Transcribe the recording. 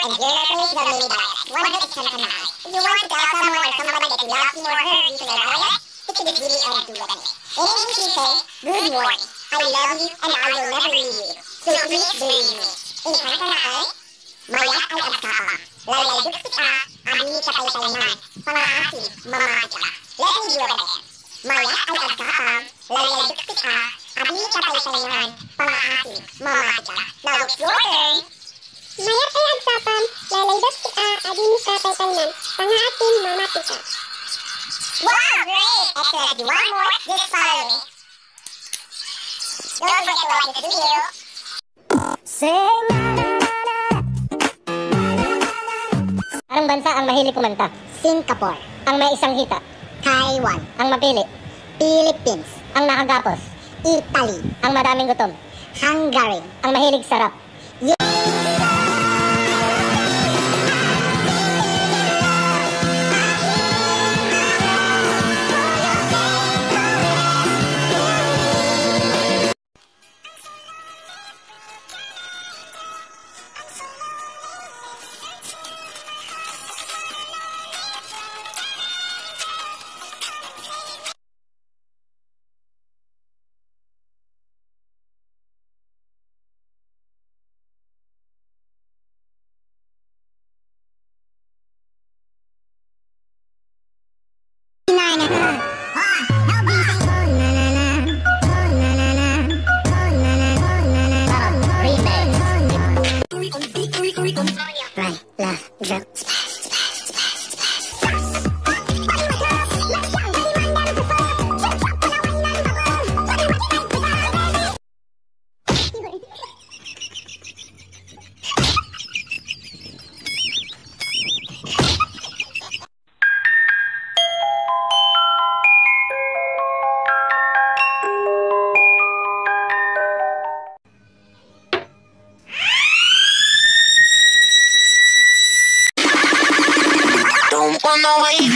and of many dialects. One of them is Kankanaey. If you want to tell someone that you love him or her using their dialect, stick to this video and do English we say, good morning, I love you and I will never leave you. So please believe me. In Kankanaey, mayat ay agsapa. Laylay duksik ka, adi kapay-payanan. Pangaasi, mamati ka. Let me do it again. Mayat ay agsapang, laylay duksik ka, adi kapay-payanan. Pangaasi, mamati ka. Now it's your turn. Mayat ay agsapan, lalaybas si A, adinis ka taytaynan, pangaatin mamati ka. Wow, great! Excellent. Want more? Just follow me. Don't forget to like this video. Sing Anong bansa ang mahilig kumanta? Singapore, Ang may isang hita. Taiwan, Ang mapili. Philippines, Ang nakagapos. Italy, Ang madaming gutom. Hungary, Ang mahilig sarap. Right, left, jump, Don't wanna wake